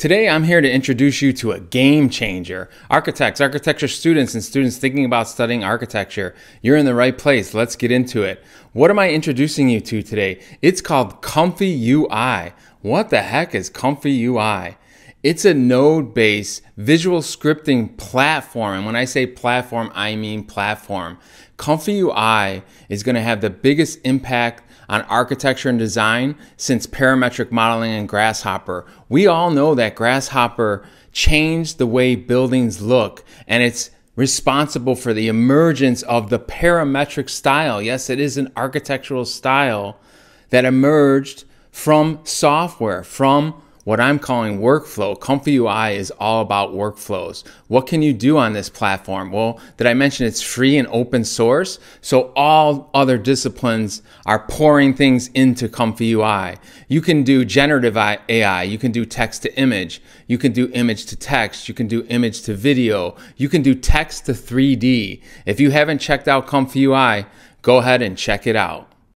Today, I'm here to introduce you to a game changer. Architects, architecture students, and students thinking about studying architecture, you're in the right place. Let's get into it. What am I introducing you to today? It's called Comfy UI. What the heck is Comfy UI? It's a node based visual scripting platform. And when I say platform, I mean platform. Comfy UI is going to have the biggest impact on architecture and design since parametric modeling and Grasshopper. We all know that Grasshopper changed the way buildings look and it's responsible for the emergence of the parametric style. Yes, it is an architectural style that emerged from software, from what I'm calling workflow. Comfy UI is all about workflows. What can you do on this platform? Well, did I mention it's free and open source? So all other disciplines are pouring things into Comfy UI. You can do generative AI, you can do text to image, you can do image to text, you can do image to video, you can do text to 3D. If you haven't checked out Comfy UI, go ahead and check it out.